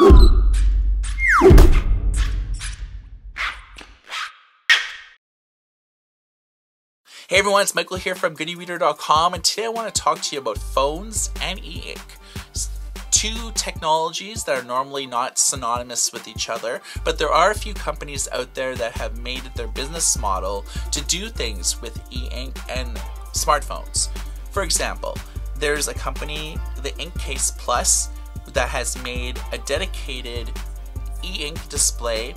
Hey everyone, it's Michael here from GoodEReader.com and today I want to talk to you about phones and e-ink. Two technologies that are normally not synonymous with each other, but there are a few companies out there that have made it their business model to do things with e-ink and smartphones. For example, there's a company, the Inkcase Plus, that has made a dedicated e-ink display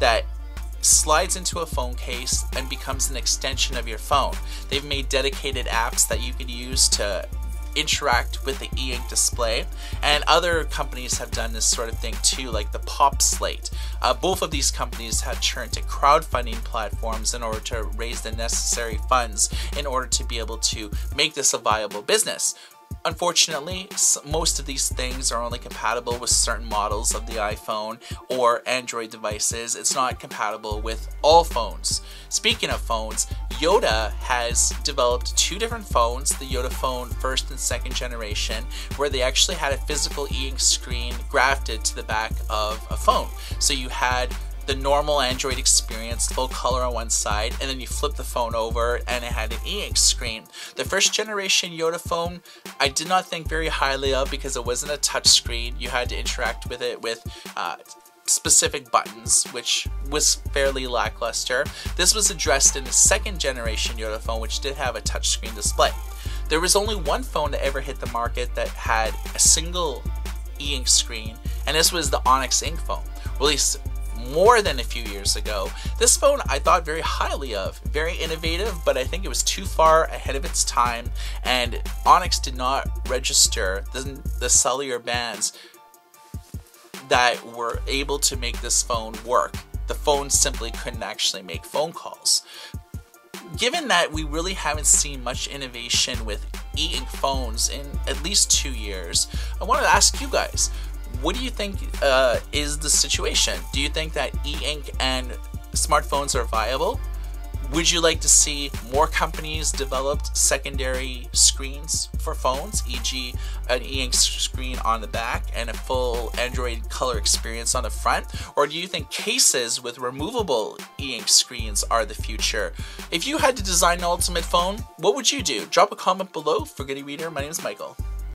that slides into a phone case and becomes an extension of your phone. They've made dedicated apps that you can use to interact with the e-ink display. And other companies have done this sort of thing too like the PopSlate. Uh, both of these companies have turned to crowdfunding platforms in order to raise the necessary funds in order to be able to make this a viable business Unfortunately, most of these things are only compatible with certain models of the iPhone or Android devices. It's not compatible with all phones. Speaking of phones, Yota has developed two different phones, the Yota phone first and second generation, where they actually had a physical e-ink screen grafted to the back of a phone. So you had the normal Android experience, full color on one side, and then you flip the phone over and it had an e-ink screen. The first generation Yota phone, I did not think very highly of because it wasn't a touch screen. You had to interact with it with uh, specific buttons, which was fairly lackluster. This was addressed in the second generation Yota phone, which did have a touchscreen display. There was only one phone that ever hit the market that had a single e-ink screen, and this was the Onyx Ink phone, released more than a few years ago. This phone I thought very highly of, very innovative, but I think it was too far ahead of its time, and Onyx did not register the, the cellular bands that were able to make this phone work. The phone simply couldn't actually make phone calls. Given that we really haven't seen much innovation with e-ink phones in at least two years, I wanted to ask you guys, what do you think uh, is the situation? Do you think that e-ink and smartphones are viable? Would you like to see more companies develop secondary screens for phones, e.g., an e-ink screen on the back and a full Android color experience on the front? Or do you think cases with removable e-ink screens are the future? If you had to design an ultimate phone, what would you do? Drop a comment below for Good Reader. My name is Michael.